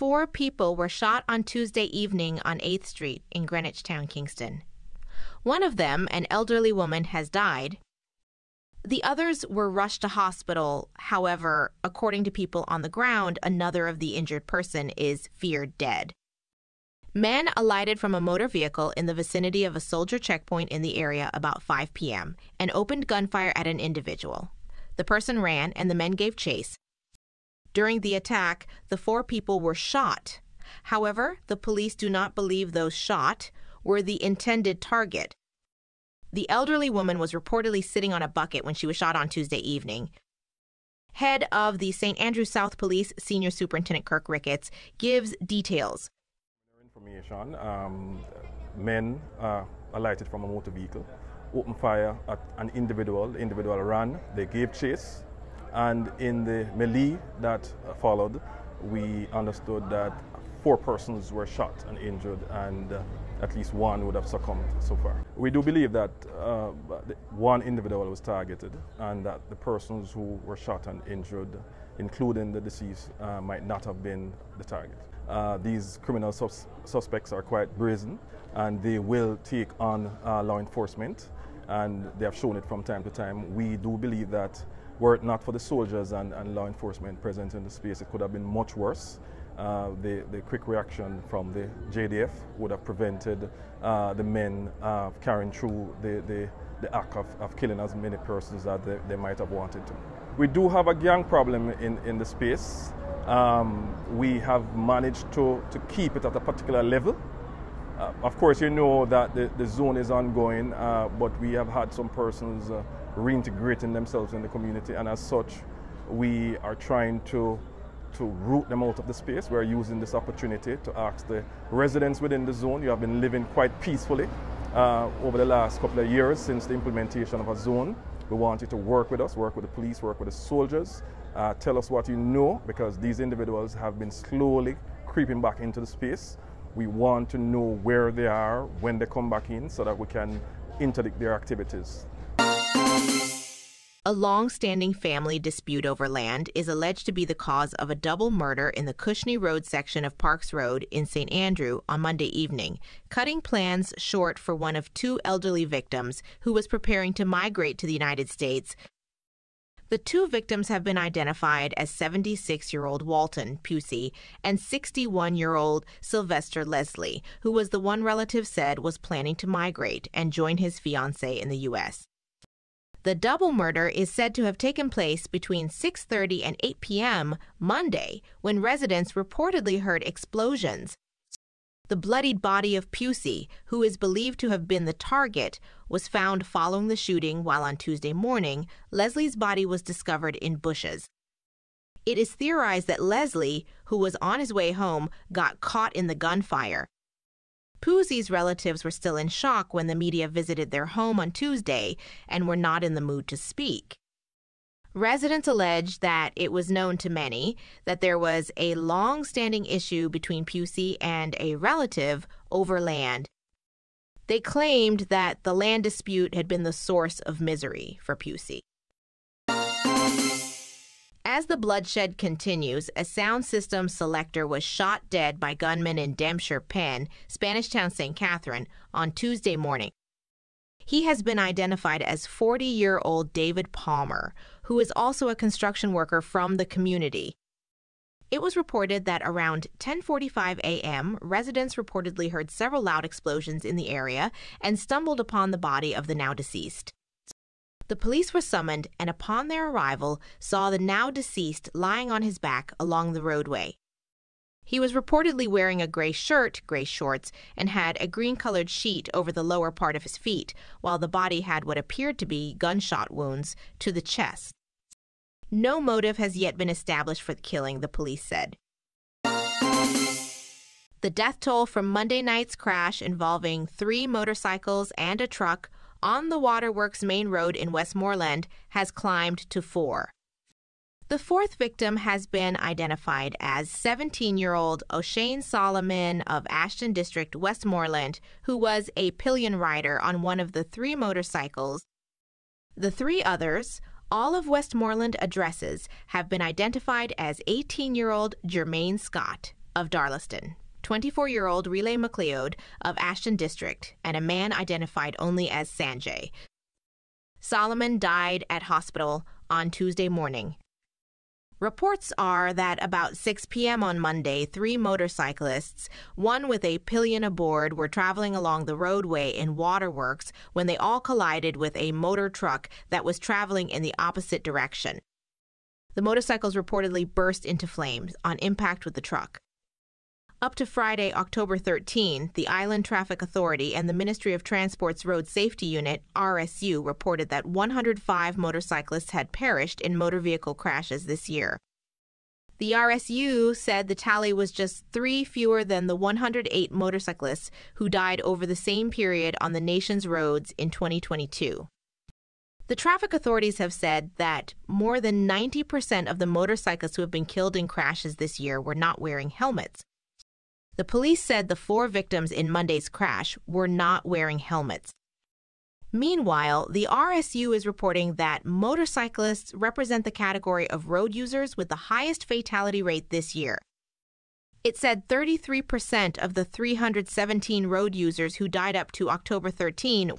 Four people were shot on Tuesday evening on 8th Street in Greenwich Town, Kingston. One of them, an elderly woman, has died. The others were rushed to hospital. However, according to people on the ground, another of the injured person is feared dead. Men alighted from a motor vehicle in the vicinity of a soldier checkpoint in the area about 5 p.m. and opened gunfire at an individual. The person ran and the men gave chase. During the attack, the four people were shot. However, the police do not believe those shot were the intended target. The elderly woman was reportedly sitting on a bucket when she was shot on Tuesday evening. Head of the St. Andrew South Police Senior Superintendent Kirk Ricketts gives details. Information um, men uh, alighted from a motor vehicle, opened fire at an individual. The individual ran, they gave chase, and in the melee that followed, we understood that four persons were shot and injured, and uh, at least one would have succumbed so far. We do believe that uh, one individual was targeted and that the persons who were shot and injured, including the deceased, uh, might not have been the target. Uh, these criminal sus suspects are quite brazen and they will take on uh, law enforcement and they have shown it from time to time. We do believe that were it not for the soldiers and, and law enforcement present in the space, it could have been much worse. Uh, the, the quick reaction from the JDF would have prevented uh, the men uh, carrying through the, the, the act of, of, killing as many persons as they, they, might have wanted to. We do have a gang problem in, in the space. Um, we have managed to, to keep it at a particular level. Uh, of course, you know that the, the zone is ongoing, uh, but we have had some persons uh, reintegrating themselves in the community, and as such, we are trying to to root them out of the space. We're using this opportunity to ask the residents within the zone, you have been living quite peacefully uh, over the last couple of years since the implementation of a zone. We want you to work with us, work with the police, work with the soldiers, uh, tell us what you know because these individuals have been slowly creeping back into the space. We want to know where they are when they come back in so that we can interdict their activities. A long standing family dispute over land is alleged to be the cause of a double murder in the Cushney Road section of Parks Road in St. Andrew on Monday evening, cutting plans short for one of two elderly victims who was preparing to migrate to the United States. The two victims have been identified as 76 year old Walton Pusey and 61 year old Sylvester Leslie, who was the one relative said was planning to migrate and join his fiancee in the U.S. The double murder is said to have taken place between 6:30 and 8 p.m. Monday when residents reportedly heard explosions. The bloodied body of Pusey, who is believed to have been the target, was found following the shooting while on Tuesday morning, Leslie's body was discovered in bushes. It is theorized that Leslie, who was on his way home, got caught in the gunfire. Pusey's relatives were still in shock when the media visited their home on Tuesday and were not in the mood to speak. Residents allege that it was known to many that there was a long standing issue between Pusey and a relative over land. They claimed that the land dispute had been the source of misery for Pusey. As the bloodshed continues, a sound system selector was shot dead by gunmen in Dempshire Pen, Spanish Town, St. Catherine, on Tuesday morning. He has been identified as 40 year old David Palmer, who is also a construction worker from the community. It was reported that around 10:45 a.m., residents reportedly heard several loud explosions in the area and stumbled upon the body of the now deceased. The police were summoned and upon their arrival saw the now deceased lying on his back along the roadway. He was reportedly wearing a gray shirt, gray shorts, and had a green colored sheet over the lower part of his feet, while the body had what appeared to be gunshot wounds to the chest. No motive has yet been established for the killing, the police said. The death toll from Monday night's crash involving three motorcycles and a truck on the Waterworks main road in Westmoreland has climbed to four. The fourth victim has been identified as 17 year old O'Shane Solomon of Ashton District, Westmoreland, who was a pillion rider on one of the three motorcycles. The three others, all of Westmoreland addresses, have been identified as 18 year old Jermaine Scott of Darliston, 24 year old Relay McLeod of Ashton District, and a man identified only as Sanjay. Solomon died at hospital on Tuesday morning. Reports are that about 6 p.m. on Monday, three motorcyclists, one with a pillion aboard, were traveling along the roadway in Waterworks when they all collided with a motor truck that was traveling in the opposite direction. The motorcycles reportedly burst into flames on impact with the truck. Up to Friday, October 13, the Island Traffic Authority and the Ministry of Transport's Road Safety Unit, RSU, reported that 105 motorcyclists had perished in motor vehicle crashes this year. The RSU said the tally was just three fewer than the 108 motorcyclists who died over the same period on the nation's roads in 2022. The traffic authorities have said that more than 90% of the motorcyclists who have been killed in crashes this year were not wearing helmets. The police said the four victims in Monday's crash were not wearing helmets. Meanwhile, the RSU is reporting that motorcyclists represent the category of road users with the highest fatality rate this year. It said 33% of the 317 road users who died up to October 13